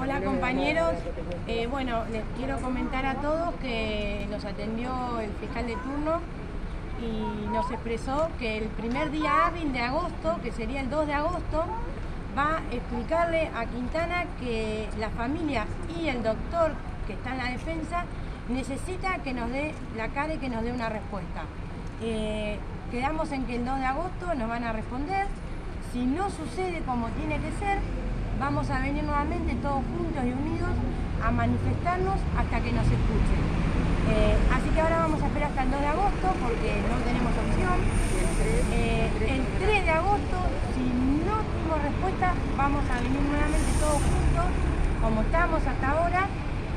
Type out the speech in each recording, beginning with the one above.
Hola compañeros, eh, bueno, les quiero comentar a todos que nos atendió el fiscal de turno y nos expresó que el primer día hábil de agosto, que sería el 2 de agosto, va a explicarle a Quintana que la familia y el doctor que está en la defensa necesita que nos dé la cara y que nos dé una respuesta. Eh, quedamos en que el 2 de agosto nos van a responder. Si no sucede como tiene que ser, vamos a venir nuevamente todos juntos y unidos a manifestarnos hasta que nos escuchen. Eh, así que ahora vamos a esperar hasta el 2 de agosto porque no tenemos opción. Eh, el 3 de agosto, si no tenemos respuesta, vamos a venir nuevamente todos juntos, como estamos hasta ahora,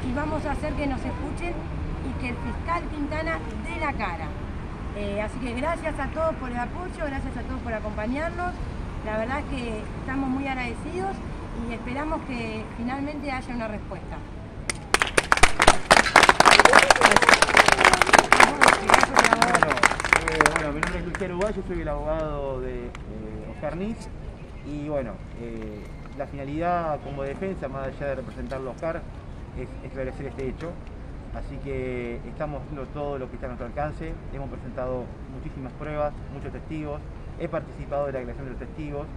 y vamos a hacer que nos escuchen y que el fiscal Quintana dé la cara. Eh, así que gracias a todos por el apoyo, gracias a todos por acompañarnos. La verdad que estamos muy agradecidos y esperamos que finalmente haya una respuesta. Eh, bueno, mi nombre es Luis Uruguay, yo soy el abogado de eh, Oscar Nis y bueno, eh, la finalidad como defensa, más allá de representar a Oscar, es esclarecer este hecho. Así que estamos haciendo todo lo que está a nuestro alcance, hemos presentado muchísimas pruebas, muchos testigos, he participado de la declaración de los testigos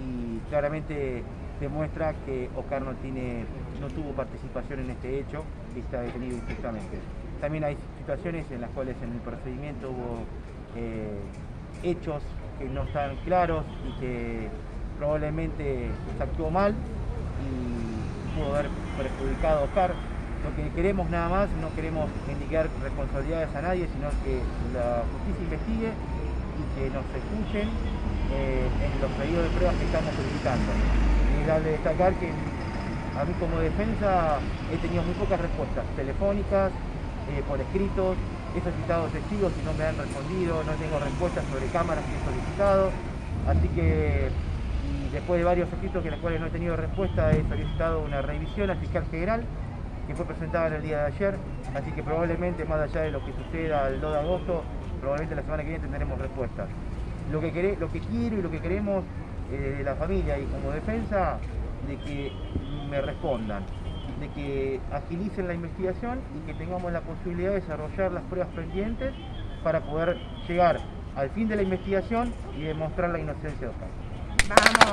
y claramente demuestra que Oscar no, tiene, no tuvo participación en este hecho y está detenido injustamente. También hay situaciones en las cuales en el procedimiento hubo eh, hechos que no están claros y que probablemente se actuó mal y pudo haber perjudicado a Oscar. Lo que queremos nada más, no queremos indicar responsabilidades a nadie, sino que la justicia investigue y que nos escuchen eh, en los pedidos de pruebas que estamos solicitando. Y darle destacar que a mí como defensa he tenido muy pocas respuestas telefónicas, eh, por escritos, he solicitado testigos y no me han respondido, no tengo respuestas sobre cámaras que he solicitado, así que después de varios escritos en los cuales no he tenido respuesta, he solicitado una revisión al fiscal general que fue presentada en el día de ayer, así que probablemente más allá de lo que suceda el 2 de agosto, probablemente la semana que viene tendremos respuestas. Lo que, lo que quiero y lo que queremos eh, de la familia y como defensa, de que me respondan, de que agilicen la investigación y que tengamos la posibilidad de desarrollar las pruebas pendientes para poder llegar al fin de la investigación y demostrar la inocencia de Oscar. Vamos.